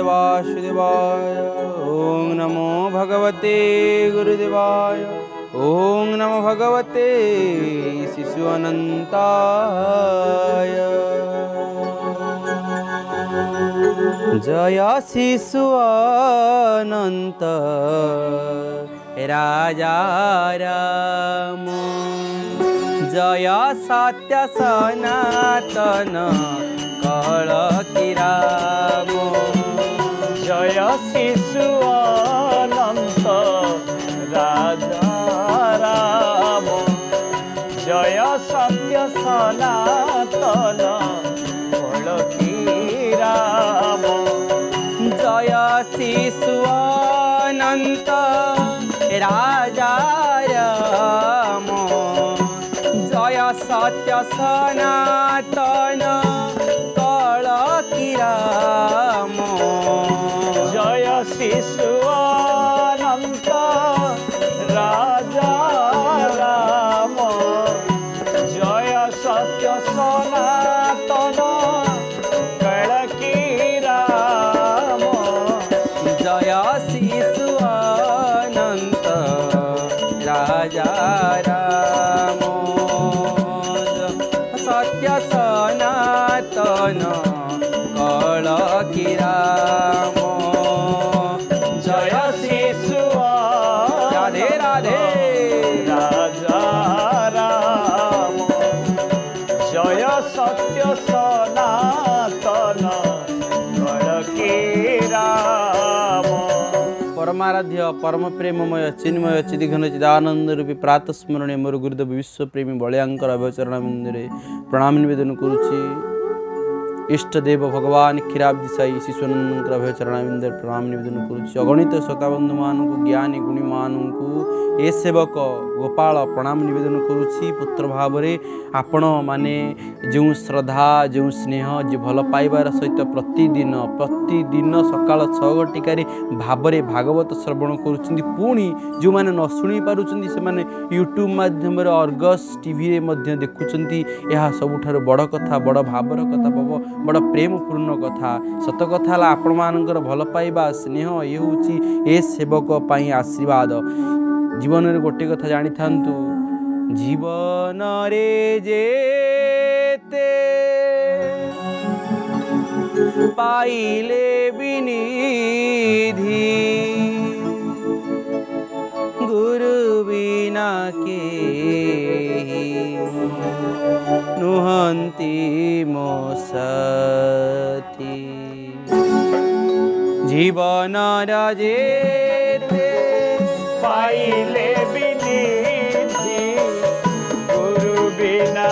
वासुदेवाय ॐ नमो भगवते गुरुदेवाय। ॐ नमो भगवते शिशु अनन्ताय जय शिशु अनन्त राजा राम। जय सत्य सनातन। कळ कि राम জয় শিশু অনন্ত ৰাজা ৰাম জয় সত্য সনাতন ৰাম জয় শিশু অনন্ত ৰাজা ৰাম জয় সত্য সনাতন so परमाराध्य परम प्रेममय चिन्मय, चिदिघन चिदानंद रूपी प्रातस्मरणीय मोर गुरुदेव विश्वप्रेमी बलियांकर अभयचरण प्रणाम निवेदन करुछि इष्टदेव भगवान क्षराब दिशाई शिशुन भय चरण प्रणाम नवेदन गरु अगणित श्रोताबन्धु म ज्ञानी गुणी मुख ए सेवक गोपाल प्रणाम नवेदन गरु पुत्र भाव भावी आपण मे जौँ श्रद्धा जो स्नेह भ प्रतिदिन प्रतिदिन सकाल छ भावर भागवत श्रवण गरु पछि जो नसु पाउ युट्युब माध्यम र अर्गस टी भित्रु यहा सबुठु बड कथा बड भाव বড় প্রেমপূর্ণ কথা। সত কথা হল আপনার ভালো পাইবা স্নেহ ইয়ে হচ্ছে এ সেবক আশীর্বাদ জীবনের গোটে কথা জাঁ থাকতু জীবনরে যেতে পাইলে বিনিধি গুরু বিনা কে নুহন্তি মোসতি জীবন রাজে পাইলে বিনি গুরু বিনা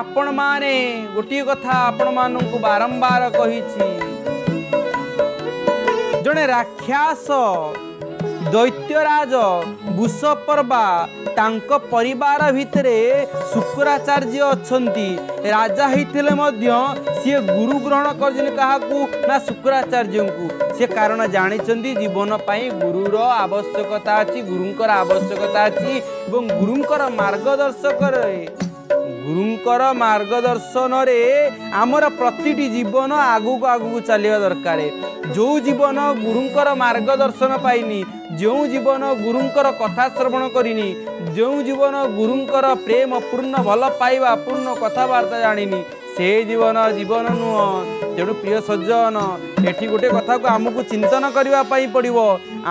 ଆପଣ ମାନେ ଗୋଟିଏ କଥା ଆପଣମାନଙ୍କୁ ବାରମ୍ବାର କହିଛି। ଜଣେ ରାକ୍ଷାସ ଦୈତ୍ୟରାଜ ବୁଷ ପର୍ବା ତାଙ୍କ ପରିବାର ଭିତରେ ଶୁକ୍ରାଚାର୍ଯ୍ୟ ଅଛନ୍ତି। ରାଜା ହେଇଥିଲେ ମଧ୍ୟ ସିଏ ଗୁରୁ ଗ୍ରହଣ କରିଛନ୍ତି କାହାକୁ? ନା ଶୁକ୍ରାଚାର୍ଯ୍ୟଙ୍କୁ। ସେ କାରଣ ଜାଣିଛନ୍ତି ଜୀବନ ପାଇଁ ଗୁରୁର ଆବଶ୍ୟକତା ଅଛି ଗୁରୁଙ୍କର ଆବଶ୍ୟକତା ଅଛି ଏବଂ ଗୁରୁଙ୍କର ମାର୍ଗଦର୍ଶକରେ ଗୁରୁଙ୍କର ମାର୍ଗଦର୍ଶନରେ ଆମର ପ୍ରତିଟି ଜୀବନ ଆଗକୁ ଆଗକୁ ଚାଲିବା ଦରକାର। ଯେଉଁ ଜୀବନ ଗୁରୁଙ୍କର ମାର୍ଗଦର୍ଶନ ପାଇନି ଯେଉଁ ଜୀବନ ଗୁରୁଙ୍କର କଥା ଶ୍ରବଣ କରିନି ଯେଉଁ ଜୀବନ ଗୁରୁଙ୍କର ପ୍ରେମ ପୂର୍ଣ୍ଣ ଭଲ ପାଇବା ପୂର୍ଣ୍ଣ କଥାବାର୍ତ୍ତା ଜାଣିନି ସେ ଜୀବନ ଜୀବନ ନୁହଁ ତେଣୁ ପ୍ରିୟ ସଜ୍ଜନ ଏଠି ଗୋଟେ କଥାକୁ ଆମକୁ ଚିନ୍ତନ କରିବା ପାଇଁ ପଡ଼ିବ।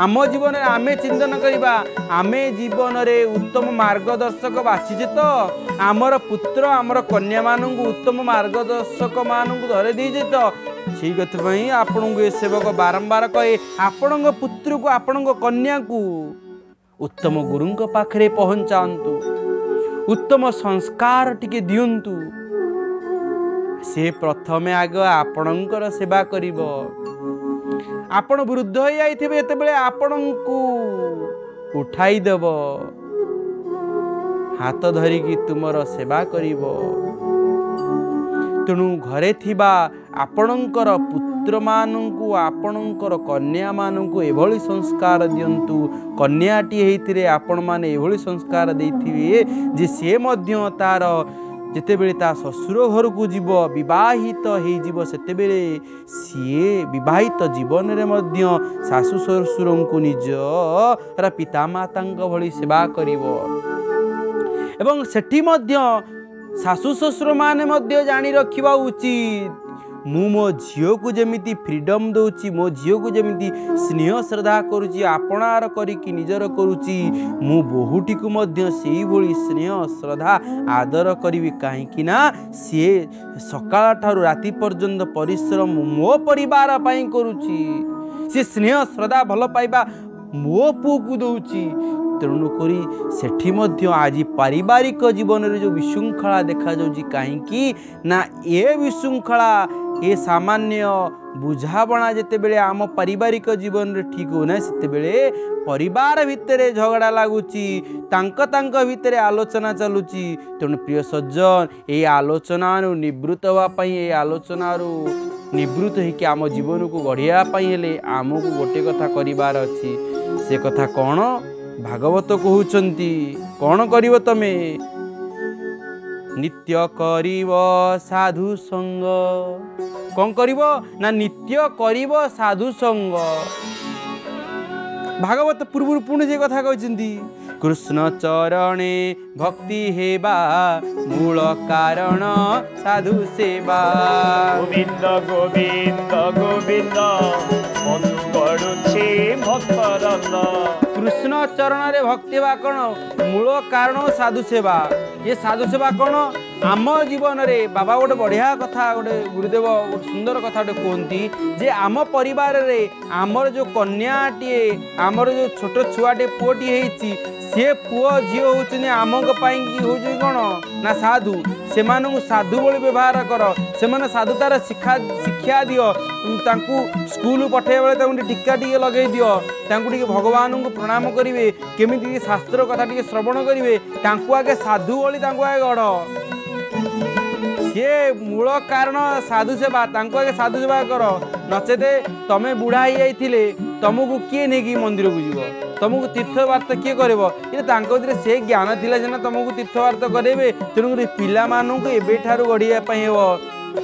ଆମ ଜୀବନରେ ଆମେ ଚିନ୍ତନ କରିବା। ଆମେ ଜୀବନରେ ଉତ୍ତମ ମାର୍ଗଦର୍ଶକ ବାଛିଛେ ତ? ଆମର ପୁତ୍ର ଆମର କନ୍ୟାମାନଙ୍କୁ ଉତ୍ତମ ମାର୍ଗଦର୍ଶକମାନଙ୍କୁ ଧରି ଦେଇଛେ ତ? ସେଇ ସେଥିପାଇଁ ଆପଣଙ୍କୁ ଏ ସେବକ ବାରମ୍ବାର କହେ ଆପଣଙ୍କ ପୁତ୍ରକୁ ଆପଣଙ୍କ କନ୍ୟାକୁ ଉତ୍ତମ ଗୁରୁଙ୍କ ପାଖରେ ପହଞ୍ଚାନ୍ତୁ। ଉତ୍ତମ ସଂସ୍କାର ଟିକେ ଦିଅନ୍ତୁ। ସେ ପ୍ରଥମେ ଆଗ ଆପଣଙ୍କର ସେବା କରିବ। ଆପଣ ବୃଦ୍ଧ ହେଇଯାଇଥିବେ ଯେତେବେଳେ ଆପଣଙ୍କୁ ଉଠାଇଦେବ ହାତ ଧରିକି ତୁମର ସେବା କରିବ। ତେଣୁ ଘରେ ଥିବା ଆପଣଙ୍କର ପୁତ୍ରମାନଙ୍କୁ ଆପଣଙ୍କର କନ୍ୟାମାନଙ୍କୁ ଏଭଳି ସଂସ୍କାର ଦିଅନ୍ତୁ। କନ୍ୟାଟିଏ ହେଇଥିଲେ ଆପଣମାନେ ଏଭଳି ସଂସ୍କାର ଦେଇଥିବେ ଯେ ସେ ମଧ୍ୟ ତାର ଯେତେବେଳେ ତା ଶ୍ୱଶୁର ଘରକୁ ଯିବ ବିବାହିତ ହେଇଯିବ ସେତେବେଳେ ସିଏ ବିବାହିତ ଜୀବନରେ ମଧ୍ୟ ଶାଶୁ ଶ୍ୱଶୁରଙ୍କୁ ନିଜର ପିତାମାତାଙ୍କ ଭଳି ସେବା କରିବ। ଏବଂ ସେଠି ମଧ୍ୟ ଶାଶୁ ଶ୍ୱଶୁରମାନେ ମଧ୍ୟ ଜାଣି ରଖିବା ଉଚିତ ମୁଁ ମୋ ଝିଅକୁ ଯେମିତି ଫ୍ରିଡ଼ମ୍ ଦେଉଛି ମୋ ଝିଅକୁ ଯେମିତି ସ୍ନେହ ଶ୍ରଦ୍ଧା କରୁଛି ଆପଣାର କରିକି ନିଜର କରୁଛି ମୁଁ ବୋହୂଟିକୁ ମଧ୍ୟ ସେଇଭଳି ସ୍ନେହ ଶ୍ରଦ୍ଧା ଆଦର କରିବି କାହିଁକି ନା ସିଏ ସକାଳ ଠାରୁ ରାତି ପର୍ଯ୍ୟନ୍ତ ପରିଶ୍ରମ ମୋ ପରିବାର ପାଇଁ କରୁଛି। ସେ ସ୍ନେହ ଶ୍ରଦ୍ଧା ଭଲ ପାଇବା ମୋ ପୁଅକୁ ଦେଉଛି। ତେଣୁକରି ସେଠି ମଧ୍ୟ ଆଜି ପାରିବାରିକ ଜୀବନରେ ଯେଉଁ ବିଶୃଙ୍ଖଳା ଦେଖାଯାଉଛି କାହିଁକି ନା ଏ ବିଶୃଙ୍ଖଳା ଏ ସାମାନ୍ୟ ବୁଝାବଣା ଯେତେବେଳେ ଆମ ପାରିବାରିକ ଜୀବନରେ ଠିକ୍ ହେଉନାହିଁ ସେତେବେଳେ ପରିବାର ଭିତରେ ଝଗଡ଼ା ଲାଗୁଛି ତାଙ୍କ ତାଙ୍କ ଭିତରେ ଆଲୋଚନା ଚାଲୁଛି ତେଣୁ ପ୍ରିୟ ସଜ୍ଜନ ଏଇ ଆଲୋଚନାରୁ ନିବୃତ୍ତ ହେବା ପାଇଁ ଏଇ ଆଲୋଚନାରୁ ନିବୃତ୍ତ ହେଇକି ଆମ ଜୀବନକୁ ଗଢ଼ିବା ପାଇଁ ହେଲେ ଆମକୁ ଗୋଟେ କଥା କରିବାର ଅଛି ସେ କଥା କ'ଣ ଭାଗବତ କହୁଛନ୍ତି କ'ଣ କରିବ ତମେ? ନିତ୍ୟ କରିବ ସାଧୁ ସଙ୍ଗ କ'ଣ କରିବ ନା ନିତ୍ୟ କରିବ ସାଧୁ ସଙ୍ଗ ଭାଗବତ ପୂର୍ବରୁ ପୁଣି ଯେ କଥା କହିଛନ୍ତି କୃଷ୍ଣ ଚରଣେ ଭକ୍ତି ହେବା ମୂଳ କାରଣ ସାଧୁ ସେବା। ଗୋବିନ୍ଦ ଗୋବିନ୍ଦ ଗୋବିନ୍ଦ ମନୁ ଗଡ଼ୁଛି ମକରନ୍ଦ କୃଷ୍ଣ ଚରଣରେ ଭକ୍ତି ହେବା କ'ଣ? ମୂଳ କାରଣ ସାଧୁ ସେବା। ଏ ସାଧୁ ସେବା କ'ଣ? ଆମ ଜୀବନରେ ବାବା ଗୋଟେ ବଢ଼ିଆ କଥା ଗୋଟେ ଗୁରୁଦେବ ଗୋଟେ ସୁନ୍ଦର କଥା ଗୋଟେ କୁହନ୍ତି ଯେ ଆମ ପରିବାରରେ ଆମର ଯେଉଁ କନ୍ୟାଟିଏ ଆମର ଯେଉଁ ଛୋଟ ଛୁଆଟିଏ ପୁଅଟିଏ ହେଇଛି ସେ ପୁଅ ଝିଅ ହେଉଛନ୍ତି ଆମଙ୍କ ପାଇଁକି ହେଉଛି କ'ଣ? ନା ସାଧୁ। ସେମାନଙ୍କୁ ସାଧୁ ଭଳି ବ୍ୟବହାର କର ସେମାନେ ସାଧୁତାର ଶିକ୍ଷା ଶିକ୍ଷା ଦିଅ ତାଙ୍କୁ ସ୍କୁଲ ପଠାଇବା ବେଳେ ତାଙ୍କୁ ଟିକେ ଟୀକା ଟିକେ ଲଗେଇ ଦିଅ ତାଙ୍କୁ ଟିକେ ଭଗବାନଙ୍କୁ ପ୍ରଣାମ କରିବେ କେମିତି ଟିକେ ଶାସ୍ତ୍ର କଥା ଟିକେ ଶ୍ରବଣ କରିବେ ତାଙ୍କୁ ଆଗେ ସାଧୁ ଭଳି ତାଙ୍କୁ ଆଗେ ଗଢ଼ ସିଏ ମୂଳ କାରଣ ସାଧୁ ସେବା ତାଙ୍କୁ ଆଗେ ସାଧୁ ସେବା କର ନଚେତେ ତମେ ବୁଢ଼ା ହେଇଯାଇଥିଲେ ତମକୁ କିଏ ନେଇକି ମନ୍ଦିରକୁ ଯିବ? ତମକୁ ତୀର୍ଥବାର୍ତ୍ତା କିଏ କରିବ? କିନ୍ତୁ ତାଙ୍କ ଭିତରେ ସେ ଜ୍ଞାନ ଥିଲା ସିନା ତମକୁ ତୀର୍ଥବାର୍ତ୍ତା କରାଇବେ। ତେଣୁକରି ପିଲାମାନଙ୍କୁ ଏବେଠାରୁ ଗଢ଼ିବା ପାଇଁ ହେବ।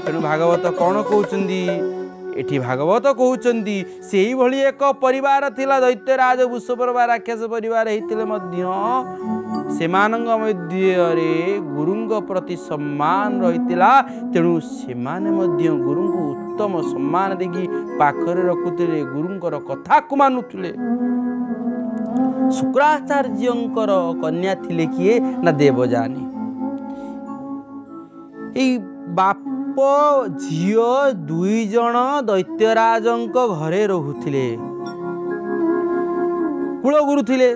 ତେଣୁ ଭାଗବତ କ'ଣ କହୁଛନ୍ତି? ଏଠି ଭାଗବତ କହୁଛନ୍ତି ସେଇଭଳି ଏକ ପରିବାର ଥିଲା ଦୈତ୍ୟରାଜ ବୃଷପର୍ବା ରାକ୍ଷସ ପରିବାର ହେଇଥିଲେ ମଧ୍ୟ ସେମାନଙ୍କ ମଧ୍ୟରେ ଗୁରୁଙ୍କ ପ୍ରତି ସମ୍ମାନ ରହିଥିଲା। ତେଣୁ ସେମାନେ ମଧ୍ୟ ଗୁରୁଙ୍କୁ ଉତ୍ତମ ସମ୍ମାନ ଦେଇକି ପାଖରେ ରଖୁଥିଲେ ଗୁରୁଙ୍କର କଥାକୁ ମାନୁଥିଲେ ଶୁକ୍ରାଚାର୍ଯ୍ୟଙ୍କର କନ୍ୟା ଥିଲେ କିଏ? ନା ଦେବଯାନୀ। ଏଇ ବାପ ଝିଅ ଦୁଇ ଜଣ ଦୈତ୍ୟରାଜଙ୍କ ଘରେ ରହୁଥିଲେ। କୁଳଗୁରୁ ଥିଲେ।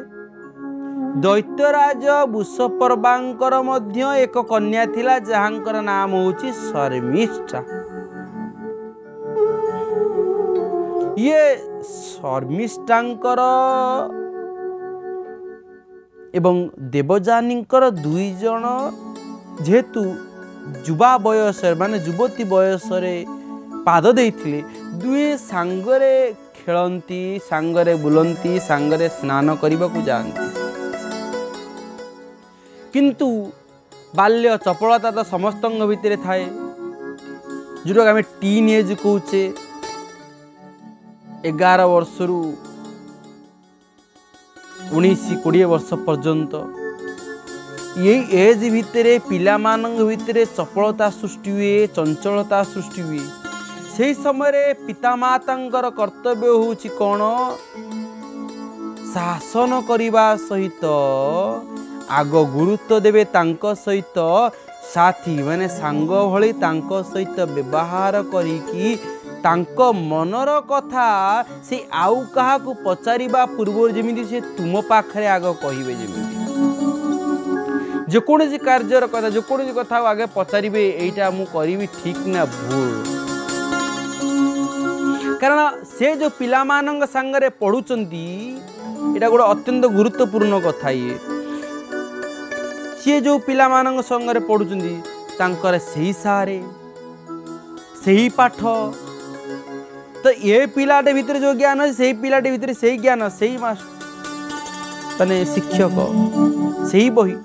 ଦୈତ୍ୟରାଜ ବୃଷପର୍ବାଙ୍କର ମଧ୍ୟ ଏକ କନ୍ୟା ଥିଲା ଯାହାଙ୍କର ନାମ ହେଉଛି ଶର୍ମିଷ୍ଠା। ଇଏ ଶର୍ମିଷ୍ଠାଙ୍କର ଏବଂ ଦେବଯାନୀଙ୍କର ଦୁଇ ଜଣ ଯେହେତୁ ଯୁବା ବୟସରେ ମାନେ ଯୁବତୀ ବୟସରେ ପାଦ ଦେଇଥିଲେ। ଦୁହେଁ ସାଙ୍ଗରେ ଖେଳନ୍ତି ସାଙ୍ଗରେ ବୁଲନ୍ତି ସାଙ୍ଗରେ ସ୍ନାନ କରିବାକୁ ଯାଆନ୍ତି। କିନ୍ତୁ ବାଲ୍ୟ ଚପଳତା ତ ସମସ୍ତଙ୍କ ଭିତରେ ଥାଏ। ଯେଉଁଟାକୁ ଆମେ ଟିନ୍ ଏଜ୍ କହୁଛେ ଏଗାର ବର୍ଷରୁ ଉଣେଇଶ କୋଡ଼ିଏ ବର୍ଷ ପର୍ଯ୍ୟନ୍ତ। ଏଇ ଏଜ୍ ଭିତରେ ପିଲାମାନଙ୍କ ଭିତରେ ଚପଳତା ସୃଷ୍ଟି ହୁଏ ଚଞ୍ଚଳତା ସୃଷ୍ଟି ହୁଏ ସେହି ସମୟରେ ପିତାମାତାଙ୍କର କର୍ତ୍ତବ୍ୟ ହେଉଛି କ'ଣ ଶାସନ କରିବା ସହିତ ଆଗ ଗୁରୁତ୍ୱ ଦେବେ ତାଙ୍କ ସହିତ ସାଥୀ ମାନେ ସାଙ୍ଗ ଭଳି ତାଙ୍କ ସହିତ ବ୍ୟବହାର କରିକି ତାଙ୍କ ମନର କଥା ସେ ଆଉ କାହାକୁ ପଚାରିବା ପୂର୍ବରୁ ଯେମିତି ସେ ତୁମ ପାଖରେ ଆଗ କହିବେ ଯେମିତି যেকোনসি কার্যর কথা যেকোনসি কথা আগে পচারিবে এইটা মু করিবি ঠিক না ভুল কারণ সে যে পিলামানঙ্ক সাঙ্গরে পড়ুচন্তি এটা গোটে অত্যন্ত গুরুত্বপূর্ণ কথা ইয়ে সি যে পিলামানঙ্ক সঙ্গরে পড়ুচন্তি তাঙ্কর সেই সারে সেই পাঠ তো এ পিলাটে ভিতরে যে জ্ঞান আছে সেই পিলাটে ভিতরে সেই জ্ঞান সেই মাস মানে শিক্ষক সেই বহি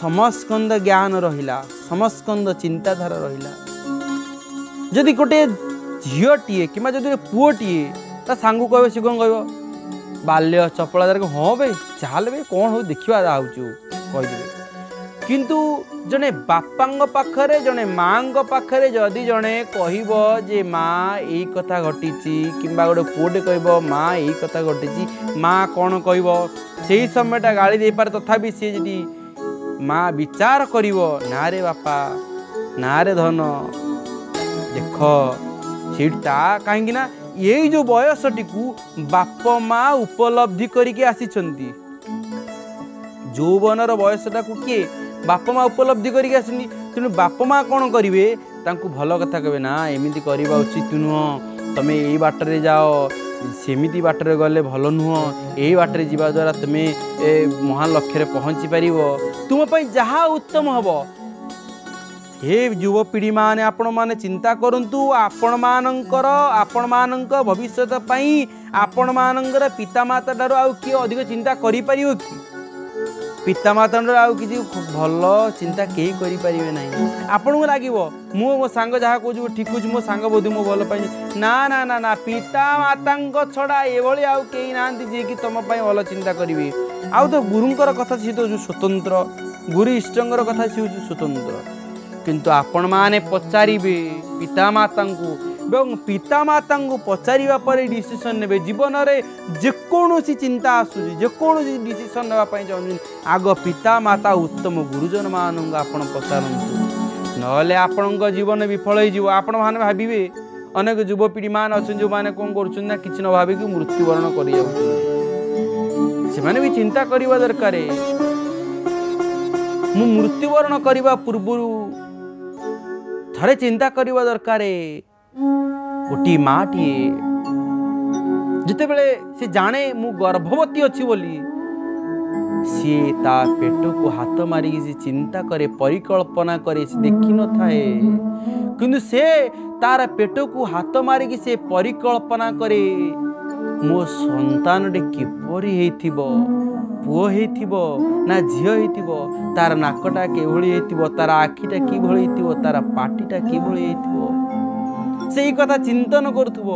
ସମସ୍କନ୍ଦ ଜ୍ଞାନ ରହିଲା ସମସ୍କନ୍ଦ ଚିନ୍ତାଧାରା ରହିଲା। ଯଦି ଗୋଟିଏ ଝିଅଟିଏ କିମ୍ବା ଯଦି ଗୋଟେ ପୁଅଟିଏ ତା ସାଙ୍ଗକୁ କହିବ ସେ କ'ଣ କହିବ ବାଲ୍ୟ ଚପଳା ଦ୍ୱାରା ହଁ ବେ ଚାଲ ବେ କ'ଣ ହଉ ଦେଖିବା ଯାଉଛୁ କହିଦେବେ। କିନ୍ତୁ ଜଣେ ବାପାଙ୍କ ପାଖରେ ଜଣେ ମାଆଙ୍କ ପାଖରେ ଯଦି ଜଣେ କହିବ ଯେ ମା ଏଇ କଥା ଘଟିଛି କିମ୍ବା ଗୋଟେ ପୁଅଟେ କହିବ ମା ଏଇ କଥା ଘଟିଛି ମା କ'ଣ କହିବ? ସେଇ ସମୟଟା ଗାଳି ଦେଇପାରେ ତଥାପି ସିଏ ଯଦି ମା ବିଚାର କରିବ ନାରେ ବାପା ନାରେ ଧନ ଦେଖ ସେଇଠି ତା କାହିଁକି ନା ଏଇ ଯେଉଁ ବୟସଟିକୁ ବାପ ମା ଉପଲବ୍ଧି କରିକି ଆସିଛନ୍ତି। ଯୌବନର ବୟସଟାକୁ କିଏ ବାପା ମା ଉପଲବ୍ଧି କରିକି ଆସିନି? ତେଣୁ ବାପା ମା କ'ଣ କରିବେ? ତାଙ୍କୁ ଭଲ କଥା କହିବେ ନା ଏମିତି କରିବା ଉଚିତ ନୁହଁ। ତମେ ଏଇ ବାଟରେ ଯାଅ ସେମିତି ବାଟରେ ଗଲେ ଭଲ ନୁହଁ ଏଇ ବାଟରେ ଯିବା ଦ୍ୱାରା ତୁମେ ଏ ମହାନ ଲକ୍ଷ୍ୟରେ ପହଞ୍ଚି ପାରିବ ତୁମ ପାଇଁ ଯାହା ଉତ୍ତମ ହେବ ହେ ଯୁବପିଢ଼ିମାନେ ଆପଣମାନେ ଚିନ୍ତା କରନ୍ତୁ ଆପଣମାନଙ୍କର ଆପଣମାନଙ୍କ ଭବିଷ୍ୟତ ପାଇଁ ଆପଣମାନଙ୍କର ପିତାମାତା ଠାରୁ ଆଉ କିଏ ଅଧିକ ଚିନ୍ତା କରିପାରିବ କି ପିତାମାତାଙ୍କର ଆଉ କିଛି ଭଲ ଚିନ୍ତା କେହି କରିପାରିବେ ନାହିଁ। ଆପଣଙ୍କୁ ଲାଗିବ ମୁଁ ମୋ ସାଙ୍ଗ ଯାହା କହୁଛି ମୁଁ ଠିକ୍ କହୁଛି ମୋ ସାଙ୍ଗ ବୋଧେ ମୁଁ ଭଲ ପାଇନି। ନା ନା ନା ନା ପିତାମାତାଙ୍କ ଛଡ଼ା ଏଭଳି ଆଉ କେହି ନାହାନ୍ତି ଯିଏକି ତୁମ ପାଇଁ ଭଲ ଚିନ୍ତା କରିବେ। ଆଉ ତ ଗୁରୁଙ୍କର କଥା ସିଏ ତ ଯେଉଁ ସ୍ୱତନ୍ତ୍ର ଗୁରୁ ଇଷ୍ଟଙ୍କର କଥା ସିଏ ହେଉଛି ସ୍ୱତନ୍ତ୍ର। କିନ୍ତୁ ଆପଣମାନେ ପଚାରିବେ ପିତାମାତାଙ୍କୁ ଏବଂ ପିତାମାତାଙ୍କୁ ପଚାରିବା ପରେ ଡିସିସନ୍ ନେବେ। ଜୀବନରେ ଯେକୌଣସି ଚିନ୍ତା ଆସୁଛି ଯେକୌଣସି ଡିସିସନ୍ ନେବା ପାଇଁ ଚାହୁଁଛନ୍ତି ଆଗ ପିତାମାତା ଉତ୍ତମ ଗୁରୁଜନମାନଙ୍କୁ ଆପଣ ପଚାରନ୍ତୁ। ନହେଲେ ଆପଣଙ୍କ ଜୀବନ ବିଫଳ ହେଇଯିବ। ଆପଣମାନେ ଭାବିବେ ଅନେକ ଯୁବପିଢ଼ିମାନେ ଅଛନ୍ତି ଯେଉଁମାନେ କ'ଣ କରୁଛନ୍ତି ନା କିଛି ନ ଭାବିକି ମୃତ୍ୟୁବରଣ କରିଯାଉଛନ୍ତି। ସେମାନେ ବି ଚିନ୍ତା କରିବା ଦରକାର। ମୁଁ ମୃତ୍ୟୁବରଣ କରିବା ପୂର୍ବରୁ ଥରେ ଚିନ୍ତା କରିବା ଦରକାର। ଗୋଟିଏ ମାଟିଏ ଯେତେବେଳେ ସେ ଜାଣେ ମୁଁ ଗର୍ଭବତୀ ଅଛି ବୋଲି ସିଏ ତା ପେଟକୁ ହାତ ମାରିକି ସେ ଚିନ୍ତା କରେ ପରିକଳ୍ପନା କରେ ସେ ଦେଖିନଥାଏ କିନ୍ତୁ ସେ ତାର ପେଟକୁ ହାତ ମାରିକି ସେ ପରିକଳ୍ପନା କରେ ମୋ ସନ୍ତାନଟି କିପରି ହେଇଥିବ ପୁଅ ହେଇଥିବ ନା ଝିଅ ହେଇଥିବ ତାର ନାକଟା କିଭଳି ହେଇଥିବ ତାର ଆଖିଟା କିଭଳି ହେଇଥିବ ତାର ପାଟିଟା କିଭଳି ହେଇଥିବ ସେଇ କଥା ଚିନ୍ତନ କରୁଥିବ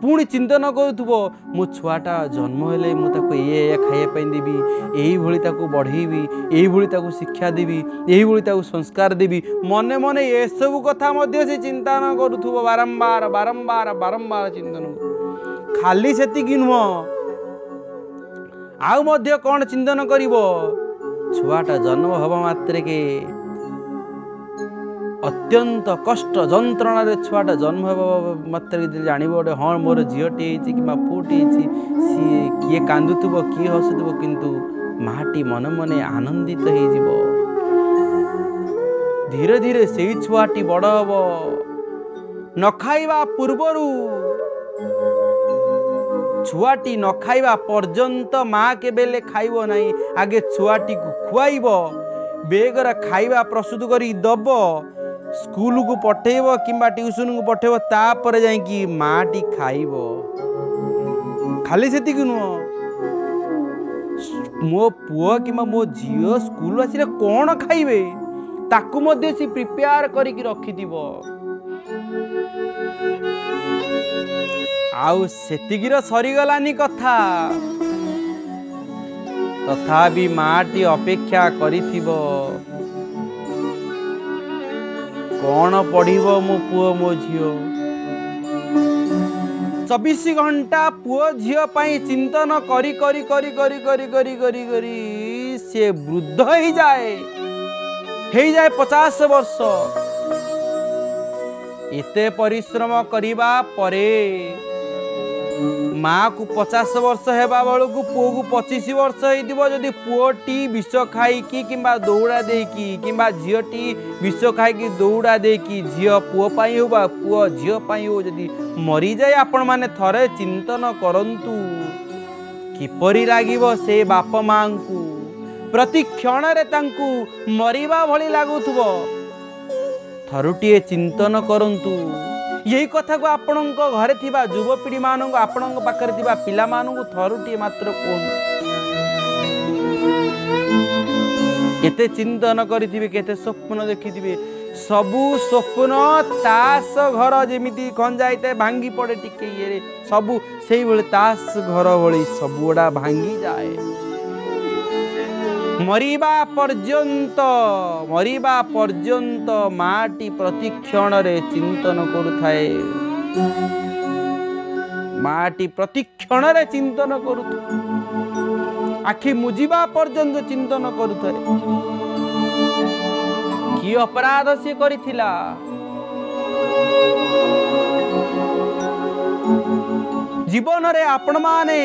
ପୁଣି ଚିନ୍ତନ କରୁଥିବ ମୋ ଛୁଆଟା ଜନ୍ମ ହେଲେ ମୁଁ ତାକୁ ଏଇଆ ଏଇଆ ଖାଇବା ପାଇଁ ଦେବି ଏଇଭଳି ତାକୁ ବଢ଼େଇବି ଏଇଭଳି ତାକୁ ଶିକ୍ଷା ଦେବି ଏଇଭଳି ତାକୁ ସଂସ୍କାର ଦେବି। ମନେ ମନେ ଏସବୁ କଥା ମଧ୍ୟ ସେ ଚିନ୍ତନ କରୁଥିବ ବାରମ୍ବାର ବାରମ୍ବାର ବାରମ୍ବାର ଚିନ୍ତନ ଖାଲି ସେତିକି ନୁହଁ ଆଉ ମଧ୍ୟ କ'ଣ ଚିନ୍ତନ କରିବ? ଛୁଆଟା ଜନ୍ମ ହେବା ମାତ୍ରକେ ଅତ୍ୟନ୍ତ କଷ୍ଟ ଯନ୍ତ୍ରଣାରେ ଛୁଆଟା ଜନ୍ମ ହେବା ମାତ୍ରେ ଯଦି ଜାଣିବ ଗୋଟେ ହଁ ମୋର ଝିଅଟି ହେଇଛି କିମ୍ବା ପୁଅଟି ହେଇଛି ସିଏ କିଏ କାନ୍ଦୁଥିବ କିଏ ହସୁଥିବ କିନ୍ତୁ ମାଟି ମନେ ମନେ ଆନନ୍ଦିତ ହେଇଯିବ। ଧୀରେ ଧୀରେ ସେଇ ଛୁଆଟି ବଡ଼ ହବ। ନ ଖାଇବା ପୂର୍ବରୁ ଛୁଆଟି ନ ଖାଇବା ପର୍ଯ୍ୟନ୍ତ ମା କେବେଲେ ଖାଇବ ନାହିଁ। ଆଗେ ଛୁଆଟିକୁ ଖୁଆଇବ ବେଗରେ ଖାଇବା ପ୍ରସ୍ତୁତ କରି ଦେବ। ସ୍କୁଲକୁ ପଠେଇବ କିମ୍ବା ଟ୍ୟୁସନକୁ ପଠେଇବ ତାପରେ ଯାଇକି ମାଟି ଖାଇବ। ଖାଲି ସେତିକି ନୁହଁ। ମୋ ପୁଅ କିମ୍ବା ମୋ ଝିଅ ସ୍କୁଲ ଆସିଲେ କ'ଣ ଖାଇବେ? ତାକୁ ମଧ୍ୟ ସେ ପ୍ରିପେୟାର କରିକି ରଖିଥିବ। ଆଉ ସେତିକିର ସରିଗଲାନି କଥା। ତଥାପି ମାଟି ଅପେକ୍ଷା କରିଥିବ। କ'ଣ ପଢ଼ିବ ମୋ ପୁଅ ମୋ ଝିଅ? ଚବିଶ ଘଣ୍ଟା ପୁଅ ଝିଅ ପାଇଁ ଚିନ୍ତନ କରି କରି କରି କରି କରି କରି କରି କରି ସିଏ ବୃଦ୍ଧ ହେଇଯାଏ। ହେଇଯାଏ ପଚାଶ ବର୍ଷ। ଏତେ ପରିଶ୍ରମ କରିବା ପରେ ମାଆକୁ ପଚାଶ ବର୍ଷ ହେବା ବେଳକୁ ପୁଅକୁ ପଚିଶ ବର୍ଷ ହେଇଥିବ ଯଦି ପୁଅଟି ବିଷ ଖାଇକି କିମ୍ବା ଦୌଡ଼ା ଦେଇକି କିମ୍ବା ଝିଅଟି ବିଷ ଖାଇକି ଦୌଡ଼ା ଦେଇକି ଝିଅ ପୁଅ ପାଇଁ ହେଉ ବା ପୁଅ ଝିଅ ପାଇଁ ହେଉ ଯଦି ମରିଯାଏ ଆପଣମାନେ ଥରେ ଚିନ୍ତନ କରନ୍ତୁ। କିପରି ଲାଗିବ ସେ ବାପ ମାଆଙ୍କୁ? ପ୍ରତି କ୍ଷଣରେ ତାଙ୍କୁ ମରିବା ଭଳି ଲାଗୁଥିବ। ଥରୁଟିଏ ଚିନ୍ତନ କରନ୍ତୁ। ଏହି କଥାକୁ ଆପଣଙ୍କ ଘରେ ଥିବା ଯୁବପିଢ଼ି ମାନଙ୍କୁ ଆପଣଙ୍କ ପାଖରେ ଥିବା ପିଲାମାନଙ୍କୁ ଥରୁଟିଏ ମାତ୍ର କୁହନ୍ତୁ କେତେ ଚିନ୍ତନ କରିଥିବେ କେତେ ସ୍ୱପ୍ନ ଦେଖିଥିବେ ସବୁ ସ୍ୱପ୍ନ ତାସ ଘର ଯେମିତି ଖଞ୍ଜା ହେଇଥାଏ ଭାଙ୍ଗି ପଡ଼େ ଟିକେ ଇଏରେ ସବୁ ସେଇଭଳି ତାସ ଘର ଭଳି ସବୁଗୁଡ଼ା ଭାଙ୍ଗିଯାଏ মরিবা পর্যন্ত মরিবা পর্যন্ত মাটি প্রতিক্ষণরে চিন্তন করুথায়ে মাটি প্রতিক্ষণরে চিন্তন করুথায় আখি মুজিবা পর্যন্ত চিন্তন করুথায়ে কি অপরাধ সে করিছিলা জীবনরে আপন মানে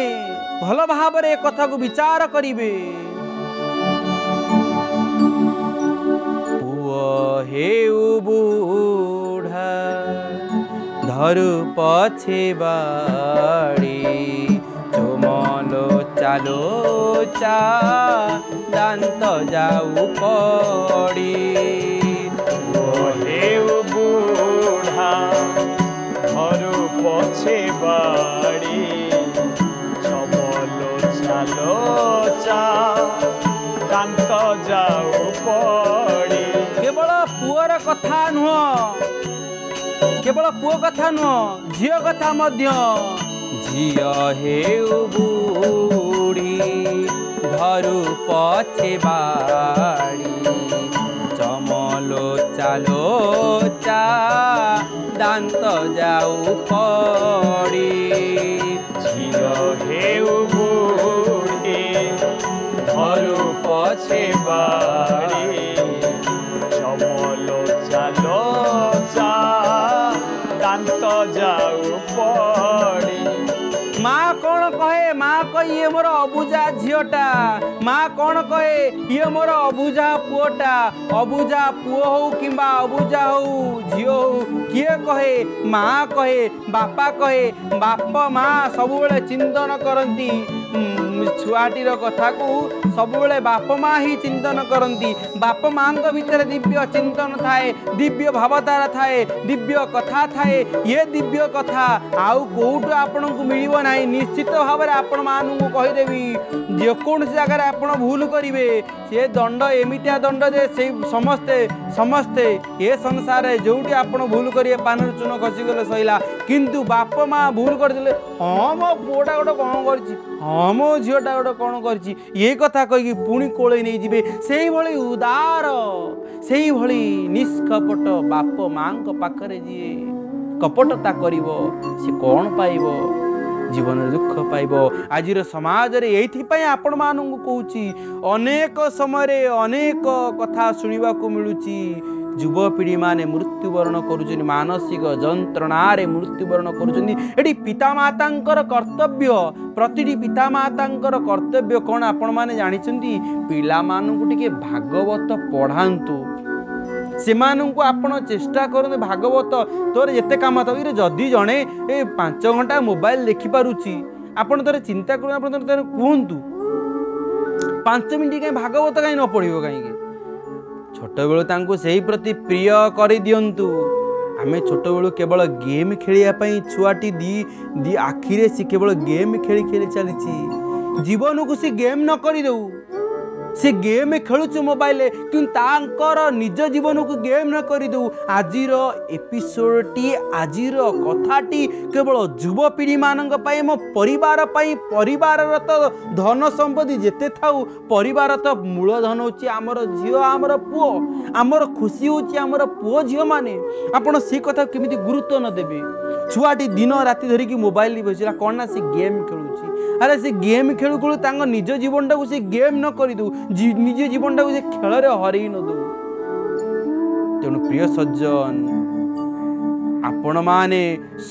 ভালো ভাবে কথাকু বিচার করিবে হেউ বুঢ়া ধরু পছে বাড়ি, চুমল চালো চা, দান্ত যাও পড়ি। ও হেউ বুঢ়া ধরু পছে বাড়ি চালো চা କଥା ନୁହଁ। କେବଳ ପୁଅ କଥା ନୁହଁ ଝିଅ କଥା ମଧ୍ୟ। ଝିଅ ହେଉ ବୁଢ଼ୀ ଘରୁ ପଛେ ବାଡ଼ି ଚମଲୋ ଚାଲୋ ଚା ଦାନ୍ତ ଯାଉ ପଡ଼ି। ଝିଅ ହେଉ ବୁଢ଼ୀ ଘରୁ ପଛେ ବାଡ଼ି போய் ଅବୁଝା ଝିଅଟା ମା କଣ କହେ ଇଏ ମୋର ଅବୁଝା ପୁଅଟା ଅବୁଝା ପୁଅ ହଉ କିମ୍ବା ଅବୁଝା ହଉ ଝିଅ ହଉ କିଏ କହେ ମା କହେ ବାପା କହେ ବାପ ମା ସବୁବେଳେ ଚିନ୍ତନ କରନ୍ତି। ଉଁ, ଛୁଆଟିର କଥାକୁ ସବୁବେଳେ ବାପ ମା ହିଁ ଚିନ୍ତନ କରନ୍ତି। ବାପ ମାଙ୍କ ଭିତରେ ଦିବ୍ୟ ଚିନ୍ତନ ଥାଏ ଦିବ୍ୟ ଭାବଧାରା ଥାଏ ଦିବ୍ୟ କଥା ଥାଏ ଇଏ ଦିବ୍ୟ କଥା। ଆଉ କୋଉଠୁ ଆପଣଙ୍କୁ ମିଳିବ ନାହିଁ ନିଶ୍ଚିତ ଭାବରେ ଆପଣ ମାନଙ୍କୁ କହିଦେବି ଯେକୌଣସି ଜାଗାରେ ଆପଣ ଭୁଲ କରିବେ ସେ ଦଣ୍ଡ ଏମିତିଆ ଦଣ୍ଡ ଯେ ସେଇ ସମସ୍ତେ ସମସ୍ତେ ଏ ସଂସାରରେ ଯୋଉଠି ଆପଣ ଭୁଲ କରିବେ ପାନରୁ ଚୂନ ଖସିଗଲେ ସଇଲା। କିନ୍ତୁ ବାପ ମା ଭୁଲ କରିଦେଲେ ହଁ ମୋ ପୁଅଟା ଗୋଟେ କ'ଣ କରିଛି? ହଁ ମୋ ଝିଅଟା ଗୋଟେ କ'ଣ କରିଛି? ଏ କଥା କହିକି ପୁଣି କୋଳେଇ ନେଇଯିବେ। ସେଇଭଳି ଉଦାର ସେଇଭଳି ନିଷ୍କପଟ ବାପ ମାଙ୍କ ପାଖରେ ଯିଏ କପଟତା କରିବ ସେ କ'ଣ ପାଇବ? ଜୀବନରେ ଦୁଃଖ ପାଇବ। ଆଜିର ସମାଜରେ ଏଇଥିପାଇଁ ଆପଣମାନଙ୍କୁ କହୁଛି ଅନେକ ସମୟରେ ଅନେକ କଥା ଶୁଣିବାକୁ ମିଳୁଛି। ଯୁବପିଢ଼ିମାନେ ମୃତ୍ୟୁବରଣ କରୁଛନ୍ତି ମାନସିକ ଯନ୍ତ୍ରଣାରେ ମୃତ୍ୟୁବରଣ କରୁଛନ୍ତି। ଏଠି ପିତାମାତାଙ୍କର କର୍ତ୍ତବ୍ୟ ପ୍ରତିଟି ପିତାମାତାଙ୍କର କର୍ତ୍ତବ୍ୟ କ'ଣ ଆପଣମାନେ ଜାଣିଛନ୍ତି? ପିଲାମାନଙ୍କୁ ଟିକେ ଭାଗବତ ପଢ଼ାନ୍ତୁ। ସେମାନଙ୍କୁ ଆପଣ ଚେଷ୍ଟା କରନ୍ତୁ ଭାଗବତ। ତୋର ଯେତେ କାମ ଥାଉ ଇରେ ଯଦି ଜଣେ ଏ ପାଞ୍ଚ ଘଣ୍ଟା ମୋବାଇଲ ଦେଖିପାରୁଛି ଆପଣ ଥରେ ଚିନ୍ତା କରନ୍ତୁ ଆପଣ ଥରେ ଥରେ କୁହନ୍ତୁ। ପାଞ୍ଚ ମିନିଟ୍ କାହିଁ ଭାଗବତ କାହିଁ ନ ପଢ଼ିବ କାହିଁକି? ଛୋଟବେଳୁ ତାଙ୍କୁ ସେହି ପ୍ରତି ପ୍ରିୟ କରିଦିଅନ୍ତୁ। ଆମେ ଛୋଟବେଳୁ କେବଳ ଗେମ୍ ଖେଳିବା ପାଇଁ ଛୁଆଟି ଦି ଦି ଆଖିରେ ସେ କେବଳ ଗେମ୍ ଖେଳି ଖେଳି ଚାଲିଛି। ଜୀବନକୁ ସେ ଗେମ୍ ନ କରିଦେଉ। ସେ ଗେମ୍ ଖେଳୁଛୁ ମୋବାଇଲରେ କିନ୍ତୁ ତାଙ୍କର ନିଜ ଜୀବନକୁ ଗେମ୍ ନ କରିଦେଉ ଆଜିର ଏପିସୋଡ଼ଟି ଆଜିର କଥାଟି କେବଳ ଯୁବପିଢ଼ିମାନଙ୍କ ପାଇଁ ମୋ ପରିବାର ପାଇଁ ପରିବାରର ତ ଧନ ସମ୍ପତ୍ତି ଯେତେ ଥାଉ ପରିବାର ତ ମୂଳ ଧନ ହେଉଛି ଆମର ଝିଅ ଆମର ପୁଅ ଆମର ଖୁସି ହେଉଛି ଆମର ପୁଅ ଝିଅମାନେ ଆପଣ ସେ କଥାକୁ କେମିତି ଗୁରୁତ୍ୱ ନ ଦେବେ? ଛୁଆଟି ଦିନ ରାତି ଧରିକି ମୋବାଇଲ ବସିଲା କ'ଣ ନା ସେ ଗେମ୍ ଖେଳୁଛି। ଆରେ ସେ ଗେମ୍ ଖେଳୁ ଖେଳୁ ତାଙ୍କ ନିଜ ଜୀବନଟାକୁ ସେ ଗେମ୍ ନ କରିଦେଉ ନିଜ ଜୀବନଟାକୁ ସେ ଖେଳରେ ହରେଇ ଦେଉ। ତେଣୁ ପ୍ରିୟ ସଜ୍ଜନ ଆପଣମାନେ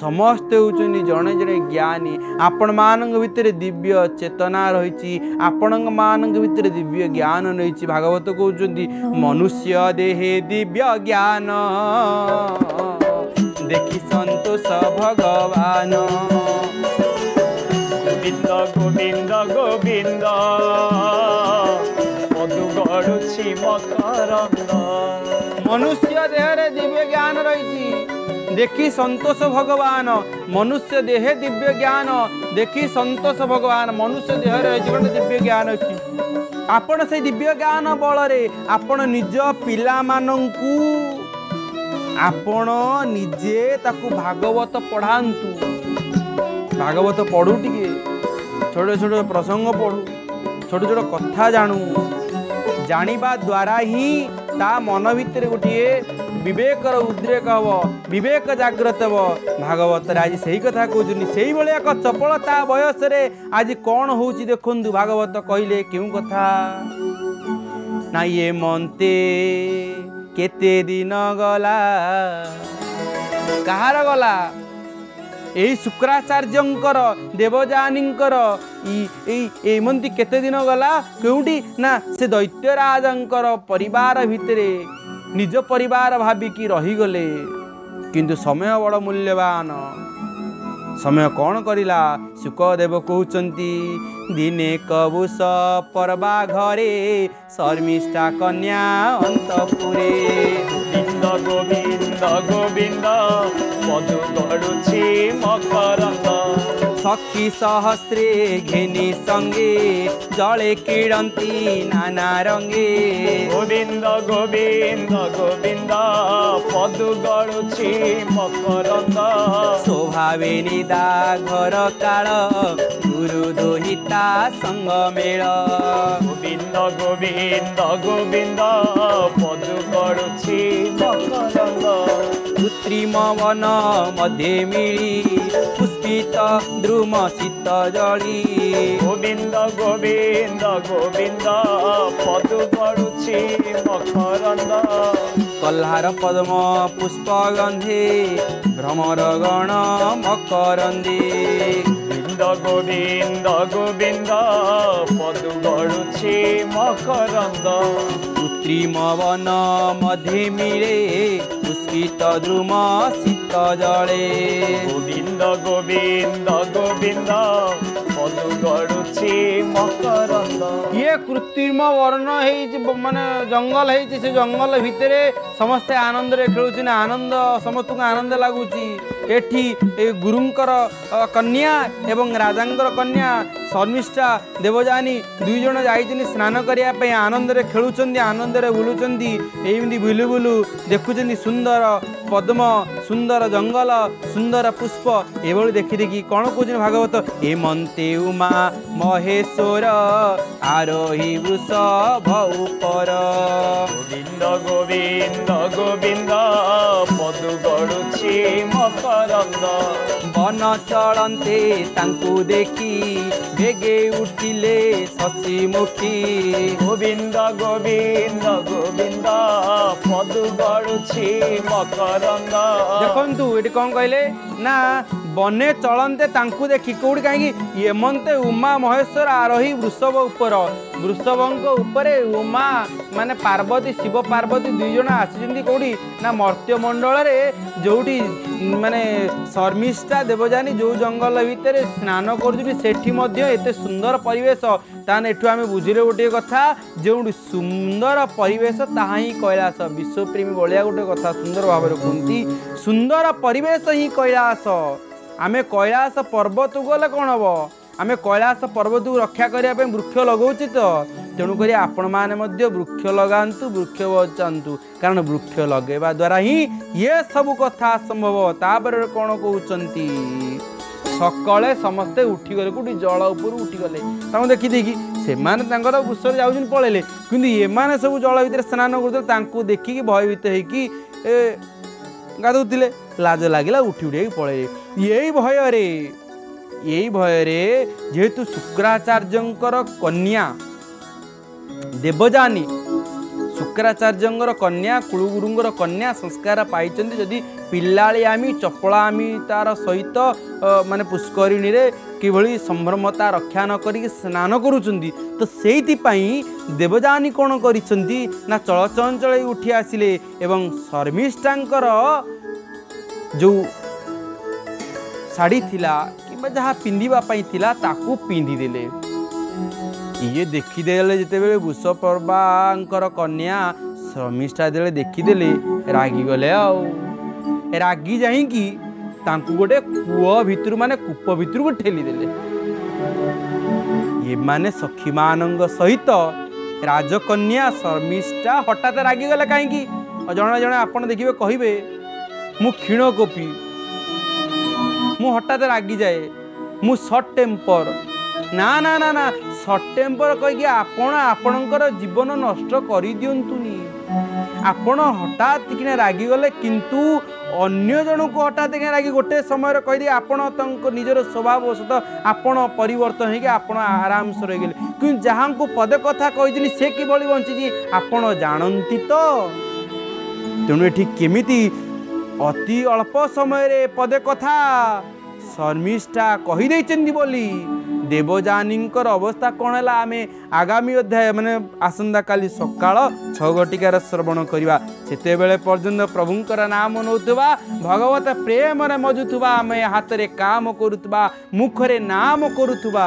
ସମସ୍ତେ ହେଉଛନ୍ତି ଜଣେ ଜଣେ ଜ୍ଞାନୀ। ଆପଣମାନଙ୍କ ଭିତରେ ଦିବ୍ୟ ଚେତନା ରହିଛି ଆପଣଙ୍କ ମାନଙ୍କ ଭିତରେ ଦିବ୍ୟ ଜ୍ଞାନ ରହିଛି। ଭାଗବତ କହୁଛନ୍ତି ମନୁଷ୍ୟ ଦେହେ ଦିବ୍ୟ ଜ୍ଞାନ ଦେଖି ସନ୍ତୋଷ ଭଗବାନ। ଗୋବିନ୍ଦ ଗୋବିନ୍ଦ ଗୋବିନ୍ଦ ମଧୁ ଗଡ଼ୁଛି ମକରନ୍ଦ ମନୁଷ୍ୟ ଦେହରେ ଦିବ୍ୟ ଜ୍ଞାନ ରହିଛି ଦେଖି ସନ୍ତୋଷ ଭଗବାନ ମନୁଷ୍ୟ ଦେହେ ଦିବ୍ୟ ଜ୍ଞାନ ଦେଖି ସନ୍ତୋଷ ଭଗବାନ ମନୁଷ୍ୟ ଦେହରେ ରହିଛି ଗୋଟେ ଦିବ୍ୟ ଜ୍ଞାନ ଅଛି ଆପଣ ସେଇ ଦିବ୍ୟ ଜ୍ଞାନ ବଳରେ ଆପଣ ନିଜ ପିଲାମାନଙ୍କୁ ଆପଣ ନିଜେ ତାକୁ ଭାଗବତ ପଢ଼ାନ୍ତୁ। ଭାଗବତ ପଢ଼ୁ ଟିକେ। ଛୋଟ ଛୋଟ ପ୍ରସଙ୍ଗ ପଢ଼ୁ ଛୋଟ ଛୋଟ କଥା ଜାଣୁ ଜାଣିବା ଦ୍ୱାରା ହିଁ ତା ମନ ଭିତରେ ଗୋଟିଏ ବିବେକର ଉଦ୍ରେକ ହେବ ବିବେକ ଜାଗ୍ରତ ହେବ। ଭାଗବତରେ ଆଜି ସେଇ କଥା କହୁଛନ୍ତି ସେଇଭଳି ଏକ ଚପଳତା ବୟସରେ ଆଜି କ'ଣ ହେଉଛି ଦେଖନ୍ତୁ ଭାଗବତ କହିଲେ କେଉଁ କଥା? ନା ଇଏ ମନ୍ତେ କେତେ ଦିନ ଗଲା? କାହାର ଗଲା? ଏଇ ଶୁକ୍ରାଚାର୍ଯ୍ୟଙ୍କର ଦେବଯାନୀଙ୍କର ଏମନ୍ତି କେତେ ଦିନ ଗଲା କେଉଁଠି? ନା ସେ ଦୈତ୍ୟରାଜଙ୍କର ପରିବାର ଭିତରେ ନିଜ ପରିବାର ଭାବିକି ରହିଗଲେ। କିନ୍ତୁ ସମୟ ବଡ଼ ମୂଲ୍ୟବାନ। ସମୟ କ'ଣ କରିଲା? ଶୁକଦେବ କହୁଛନ୍ତି ଦିନେ କବୁସ ପର୍ବା ଘରେ ଶର୍ମିଷ୍ଠା କନ୍ୟା ଅନ୍ତପୁରେ। গোবিন্দ গোবিন্দ মধু করুছি মকরন্দ। सखी सहस्रे घेनी सँगे जले किडन्ती नाना रङ्गे। गोविन्द गोविन्द गोविन्द पदु गडुछि मकरन्द। स्वभाविनी दा घर काल गुरु दोहिता सङ्ग मेल गोविन्द गोविन्द गोविन्द पदु गडुछि मकरन्द। कृत्रिम वन मध्ये मिली ಸೀತಾ ಧ್ರುವ ಸೀತಾ ಜಾಳಿ ಗೋವಿಂದ ಗೋವಿಂದ ಗೋವಿಂದ ಪದು ಬರುಚಿ ಮಕರಂದ ಕಲ್ಹಾರ ಪದ್ಮ ಪುಷ್ಪ ಗಂಧಿ ಭ್ರಮರ ಗಣ ಮಕರಂದಿ গোবিন্দ গোবিন্দ গোবিন্দ পদু গড়ুছে মকরন্দ কৃত্রিম বন মধ্যে মিরে পুষ্পিত দ্রুমা ଶୀତ ଜଳେ ଗୋବିନ୍ଦ ଗୋବିନ୍ଦ ଗୋବିନ୍ଦ ଇଏ କୃତ୍ରିମ ବର୍ଣ୍ଣ ହେଇଛି ମାନେ ଜଙ୍ଗଲ ହେଇଛି ସେ ଜଙ୍ଗଲ ଭିତରେ ସମସ୍ତେ ଆନନ୍ଦରେ ଖେଳୁଛନ୍ତି ଆନନ୍ଦ ସମସ୍ତଙ୍କୁ ଆନନ୍ଦ ଲାଗୁଛି ଏଠି ଏ ଗୁରୁଙ୍କର କନ୍ୟା ଏବଂ ରାଜାଙ୍କର କନ୍ୟା ଶର୍ମିଷ୍ଠା ଦେବଯାନୀ ଦୁଇ ଜଣ ଯାଇଛନ୍ତି ସ୍ନାନ କରିବା ପାଇଁ ଆନନ୍ଦରେ ଖେଳୁଛନ୍ତି ଆନନ୍ଦରେ ବୁଲୁଛନ୍ତି ଏମିତି ପଦ୍ମ ସୁନ୍ଦର ଜଙ୍ଗଲ ସୁନ୍ଦର ପୁଷ୍ପ ଏଭଳି ଦେଖି ଦେଖି କ'ଣ କହୁଛନ୍ତି ଭାଗବତ? ଏ ମନ୍ତେ ଉମା ମହେଶ୍ୱର ଆରୋହୀ ବୃଷଭ ଉପର ଗୋବିନ୍ଦ ଗୋବିନ୍ଦ ଗୋବିନ୍ଦ ମଧୁ ଗଡ଼ୁଛି ମକରନ୍ଦ। ବନ ଚଳନ୍ତେ ତାଙ୍କୁ ଦେଖି ବେଗେ ଉଠିଲେ ଶଶୀ ମୁଖୀ। ଗୋବିନ୍ଦ ଗୋବିନ୍ଦ ଗୋବିନ୍ଦ ମଧୁ ଗଡ଼ୁଛି ମକରନ୍ଦ ଦେଖନ୍ତୁ ଏଠି କ'ଣ କହିଲେ ନା ବନେ ଚଳନ୍ତେ ତାଙ୍କୁ ଦେଖି କୋଉଠି କାହିଁକି ଏମନ୍ତେ ଉମା ମହେଶ୍ୱର ଆରୋହୀ ବୃଷଭ ଉପର ବୃଷଭଙ୍କ ଉପରେ ଉମା ମାନେ ପାର୍ବତୀ ଶିବ ପାର୍ବତୀ ଦୁଇ ଜଣ ଆସିଛନ୍ତି କୋଉଠି ନା ମର୍ତ୍ତ୍ୟମଣ୍ଡଳରେ ଯୋଉଠି ମାନେ ଶର୍ମିଷ୍ଠା ଦେବଯାନୀ ଯୋଉ ଜଙ୍ଗଲ ଭିତରେ ସ୍ନାନ କରୁଛନ୍ତି ସେଠି ମଧ୍ୟ ଏତେ ସୁନ୍ଦର ପରିବେଶ। ତାହେଲେ ଏଠୁ ଆମେ ବୁଝିଲେ ଗୋଟିଏ କଥା ଯେଉଁଠି ସୁନ୍ଦର ପରିବେଶ ତାହା ହିଁ କୈଳାସ। ବିଶ୍ୱପ୍ରେମୀ ଭଳିଆ ଗୋଟେ କଥା ସୁନ୍ଦର ଭାବରେ କୁହନ୍ତି। ସୁନ୍ଦର ପରିବେଶ ହିଁ କୈଳାସ। ଆମେ କୈଳାସ ପର୍ବତକୁ ଗଲେ କ'ଣ ହବ? ଆମେ କୈଳାସ ପର୍ବତକୁ ରକ୍ଷା କରିବା ପାଇଁ ବୃକ୍ଷ ଲଗାଉଛୁ ତ। ତେଣୁକରି ଆପଣମାନେ ମଧ୍ୟ ବୃକ୍ଷ ଲଗାନ୍ତୁ ବୃକ୍ଷ ବଚାନ୍ତୁ। କାରଣ ବୃକ୍ଷ ଲଗାଇବା ଦ୍ୱାରା ହିଁ ଇଏ ସବୁ କଥା ସମ୍ଭବ। ତାପରେ କ'ଣ କହୁଛନ୍ତି? ସକାଳେ ସମସ୍ତେ ଉଠିଗଲେ କୋଉଠି ଜଳ ଉପରୁ ଉଠିଗଲେ। ତାଙ୍କୁ ଦେଖିଦେଇକି ସେମାନେ ତାଙ୍କର ବୃଷରେ ଯାଉଛନ୍ତି ପଳେଇଲେ। କିନ୍ତୁ ଏମାନେ ସବୁ ଜଳ ଭିତରେ ସ୍ନାନ କରୁଥିଲେ ତାଙ୍କୁ ଦେଖିକି ଭୟଭୀତ ହେଇକି ଏ ଗାଧଉଥିଲେ। ଲାଜ ଲାଗିଲା ଉଠି ଉଠିକି ପଳେଇଲେ। ଏଇ ଭୟରେ ଏଇ ଭୟରେ ଯେହେତୁ ଶୁକ୍ରାଚାର୍ଯ୍ୟଙ୍କର କନ୍ୟା ଦେବଯାନୀ ଶୁକ୍ରାଚାର୍ଯ୍ୟଙ୍କର କନ୍ୟା କୁଳୁଗୁରୁଙ୍କର କନ୍ୟା ସଂସ୍କାର ପାଇଛନ୍ତି ଯଦି ପିଲାଳିଆମି ଚପଳାମି ତାର ସହିତ ଅ, ମାନେ ପୁଷ୍କରିଣୀରେ କିଭଳି ସମ୍ଭ୍ରମତା ରକ୍ଷା ନ କରିକି ସ୍ନାନ କରୁଛନ୍ତି ତ ସେଇଥିପାଇଁ ଦେବଯାନୀ କ'ଣ କରିଛନ୍ତି ନା ଚଳଚଞ୍ଚଳ ହେଇ ଉଠି ଆସିଲେ ଏବଂ ଶର୍ମିଷ୍ଠାଙ୍କର ଯେଉଁ ଶାଢ଼ୀ ଥିଲା କିମ୍ବା ଯାହା ପିନ୍ଧିବା ପାଇଁ ଥିଲା ତାକୁ ପିନ୍ଧିଦେଲେ ଇଏ ଦେଖିଦେଲେ ଯେତେବେଳେ ବୃଷପର୍ବାଙ୍କର କନ୍ୟା ଶର୍ମିଷ୍ଠା ଯେତେବେଳେ ଦେଖିଦେଲେ ରାଗିଗଲେ ଆଉ ରାଗି ଯାଇକି ତାଙ୍କୁ ଗୋଟେ କୂଅ ଭିତରୁ ମାନେ କୂପ ଭିତରକୁ ଠେଲିଦେଲେ ଏମାନେ ସଖୀମାନଙ୍କ ସହିତ ରାଜକନ୍ୟା ଶର୍ମିଷ୍ଠା ହଠାତ୍ ରାଗିଗଲେ କାହିଁକି ଆଉ ଜଣେ ଜଣେ ଆପଣ ଦେଖିବେ କହିବେ ମୁଁ କ୍ଷୀଣ କୋପି ମୁଁ ହଠାତ୍ ରାଗିଯାଏ। ମୁଁ ସର୍ଟ ଟେମ୍ପର। ନା ନା ନା ନା ସର୍ଟ ଟେମ୍ପର କହିକି ଆପଣ ଆପଣଙ୍କର ଜୀବନ ନଷ୍ଟ କରିଦିଅନ୍ତୁନି। ଆପଣ ହଠାତ୍ କିନା ରାଗିଗଲେ କିନ୍ତୁ ଅନ୍ୟ ଜଣଙ୍କୁ ହଠାତ୍ କିନା ରାଗି ଗୋଟେ ସମୟରେ କହିଦେଇ ଆପଣ ତାଙ୍କ ନିଜର ସ୍ୱଭାବ ସହିତ ଆପଣ ପରିବର୍ତ୍ତନ ହେଇକି ଆପଣ ଆରାମସେ ରହିଗଲେ। କିନ୍ତୁ ଯାହାଙ୍କୁ ପଦେ କଥା କହିଛନ୍ତି ସେ କିଭଳି ବଞ୍ଚିଛି ଆପଣ ଜାଣନ୍ତି ତ? ତେଣୁ ଏଠି କେମିତି ଅତି ଅଳ୍ପ ସମୟରେ ପଦେ କଥା। ଶର୍ମିଷ୍ଠା କହିଦେଇଛନ୍ତି ବୋଲି ଦେବଯାନୀଙ୍କର ଅବସ୍ଥା କ'ଣ ହେଲା ଆମେ ଆଗାମୀ ଅଧ୍ୟାୟ ମାନେ ଆସନ୍ତାକାଲି ସକାଳ ଛଅ ଘଟିକାର ଶ୍ରବଣ କରିବା। ସେତେବେଳେ ପର୍ଯ୍ୟନ୍ତ ପ୍ରଭୁଙ୍କର ନାମ ନେଉଥିବା ଭଗବତ ପ୍ରେମରେ ମଜୁଥିବା ଆମେ ହାତରେ କାମ କରୁଥିବା ମୁଖରେ ନାମ କରୁଥିବା।